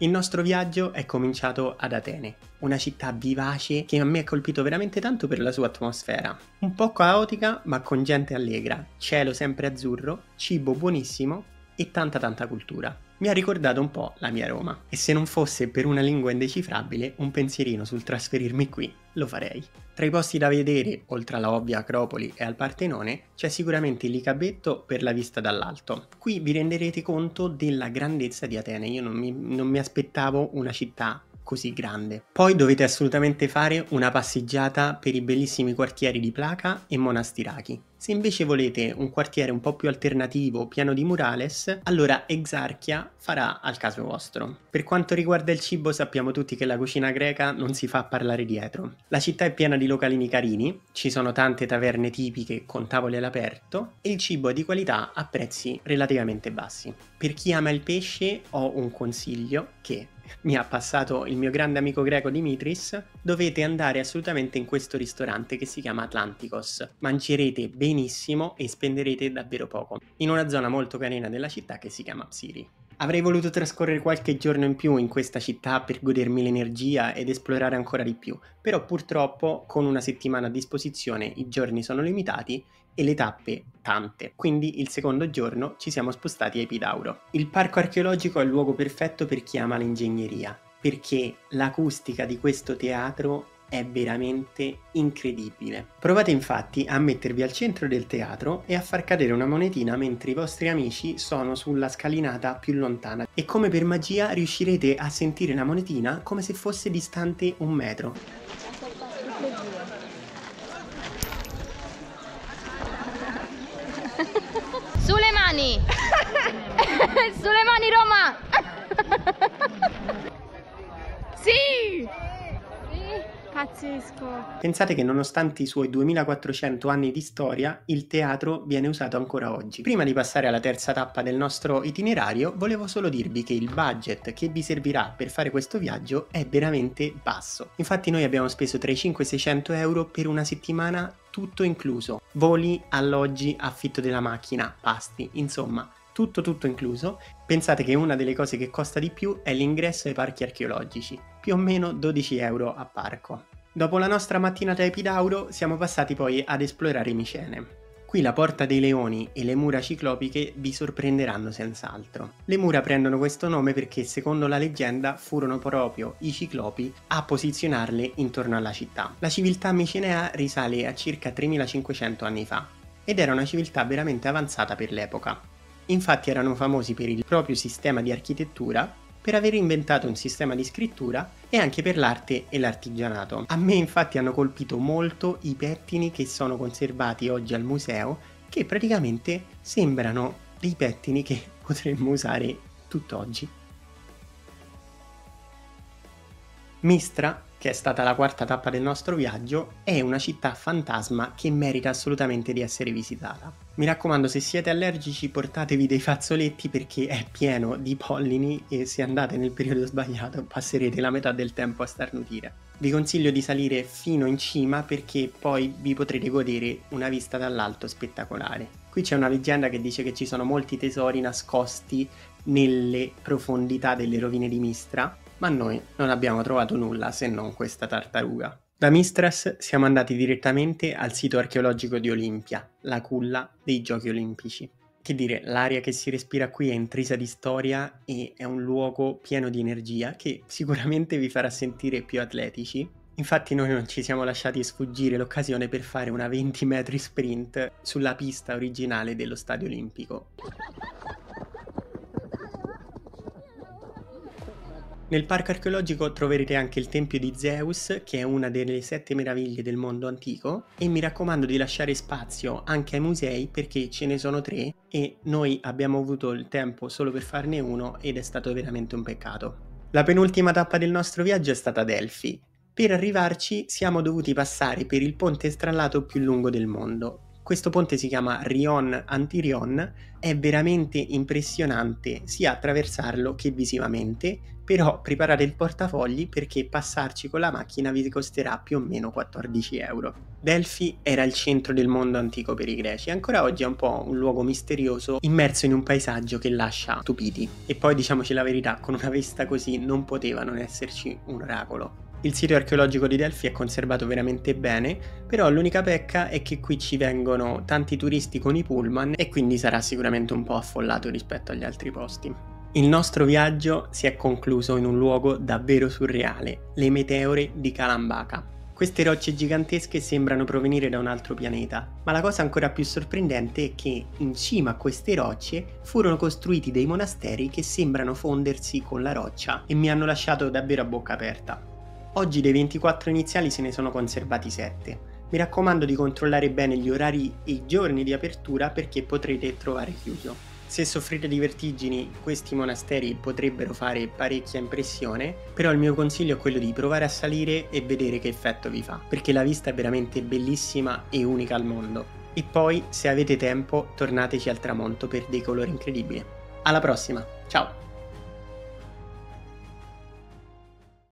Il nostro viaggio è cominciato ad Atene, una città vivace che a me ha colpito veramente tanto per la sua atmosfera. Un po' caotica ma con gente allegra, cielo sempre azzurro, cibo buonissimo e tanta tanta cultura mi ha ricordato un po' la mia Roma. E se non fosse per una lingua indecifrabile, un pensierino sul trasferirmi qui lo farei. Tra i posti da vedere, oltre alla ovvia Acropoli e al Partenone, c'è sicuramente il Licabetto per la vista dall'alto. Qui vi renderete conto della grandezza di Atene. Io non mi, non mi aspettavo una città così grande. Poi dovete assolutamente fare una passeggiata per i bellissimi quartieri di Placa e Monastiraki. Se invece volete un quartiere un po' più alternativo, pieno di murales, allora Exarchia farà al caso vostro. Per quanto riguarda il cibo sappiamo tutti che la cucina greca non si fa parlare dietro. La città è piena di localini carini, ci sono tante taverne tipiche con tavoli all'aperto e il cibo è di qualità a prezzi relativamente bassi. Per chi ama il pesce ho un consiglio che mi ha passato il mio grande amico greco Dimitris, dovete andare assolutamente in questo ristorante che si chiama Atlanticos. Mangerete benissimo e spenderete davvero poco, in una zona molto carina della città che si chiama Psiri. Avrei voluto trascorrere qualche giorno in più in questa città per godermi l'energia ed esplorare ancora di più, però purtroppo con una settimana a disposizione i giorni sono limitati e le tappe tante. Quindi il secondo giorno ci siamo spostati a Epidauro. Il parco archeologico è il luogo perfetto per chi ama l'ingegneria, perché l'acustica di questo teatro è veramente incredibile. Provate infatti a mettervi al centro del teatro e a far cadere una monetina mentre i vostri amici sono sulla scalinata più lontana e come per magia riuscirete a sentire la monetina come se fosse distante un metro. Sulle mani! Sulle mani Roma! Pazzesco. Pensate che nonostante i suoi 2400 anni di storia, il teatro viene usato ancora oggi. Prima di passare alla terza tappa del nostro itinerario, volevo solo dirvi che il budget che vi servirà per fare questo viaggio è veramente basso. Infatti noi abbiamo speso tra i 5 e i 600 euro per una settimana tutto incluso. Voli, alloggi, affitto della macchina, pasti, insomma tutto tutto incluso, pensate che una delle cose che costa di più è l'ingresso ai parchi archeologici, più o meno 12 euro a parco. Dopo la nostra mattinata Epidauro siamo passati poi ad esplorare Micene. Qui la Porta dei Leoni e le mura ciclopiche vi sorprenderanno senz'altro. Le mura prendono questo nome perché secondo la leggenda furono proprio i ciclopi a posizionarle intorno alla città. La civiltà micenea risale a circa 3500 anni fa ed era una civiltà veramente avanzata per l'epoca. Infatti erano famosi per il proprio sistema di architettura, per aver inventato un sistema di scrittura e anche per l'arte e l'artigianato. A me infatti hanno colpito molto i pettini che sono conservati oggi al museo, che praticamente sembrano dei pettini che potremmo usare tutt'oggi. Mistra che è stata la quarta tappa del nostro viaggio, è una città fantasma che merita assolutamente di essere visitata. Mi raccomando, se siete allergici portatevi dei fazzoletti perché è pieno di pollini e se andate nel periodo sbagliato passerete la metà del tempo a starnutire. Vi consiglio di salire fino in cima perché poi vi potrete godere una vista dall'alto spettacolare. Qui c'è una leggenda che dice che ci sono molti tesori nascosti nelle profondità delle rovine di Mistra ma noi non abbiamo trovato nulla se non questa tartaruga. Da Mistras siamo andati direttamente al sito archeologico di Olimpia, la culla dei giochi olimpici. Che dire, l'aria che si respira qui è intrisa di storia e è un luogo pieno di energia che sicuramente vi farà sentire più atletici. Infatti noi non ci siamo lasciati sfuggire l'occasione per fare una 20 metri sprint sulla pista originale dello stadio olimpico. Nel parco archeologico troverete anche il tempio di Zeus, che è una delle sette meraviglie del mondo antico, e mi raccomando di lasciare spazio anche ai musei perché ce ne sono tre e noi abbiamo avuto il tempo solo per farne uno ed è stato veramente un peccato. La penultima tappa del nostro viaggio è stata Delphi. Per arrivarci siamo dovuti passare per il ponte strallato più lungo del mondo, Questo ponte si chiama Rion Antirion, è veramente impressionante sia attraversarlo che visivamente, però preparate il portafogli perché passarci con la macchina vi costerà più o meno 14 euro. Delphi era il centro del mondo antico per i greci, ancora oggi è un po' un luogo misterioso immerso in un paesaggio che lascia stupiti. E poi diciamoci la verità, con una vista così non poteva non esserci un oracolo. Il sito archeologico di Delphi è conservato veramente bene, però l'unica pecca è che qui ci vengono tanti turisti con i pullman e quindi sarà sicuramente un po' affollato rispetto agli altri posti. Il nostro viaggio si è concluso in un luogo davvero surreale, le meteore di Kalambaka. Queste rocce gigantesche sembrano provenire da un altro pianeta, ma la cosa ancora più sorprendente è che in cima a queste rocce furono costruiti dei monasteri che sembrano fondersi con la roccia e mi hanno lasciato davvero a bocca aperta. Oggi dei 24 iniziali se ne sono conservati 7. Mi raccomando di controllare bene gli orari e i giorni di apertura perché potrete trovare chiuso. Se soffrite di vertigini, questi monasteri potrebbero fare parecchia impressione, però il mio consiglio è quello di provare a salire e vedere che effetto vi fa, perché la vista è veramente bellissima e unica al mondo. E poi, se avete tempo, tornateci al tramonto per dei colori incredibili. Alla prossima, ciao!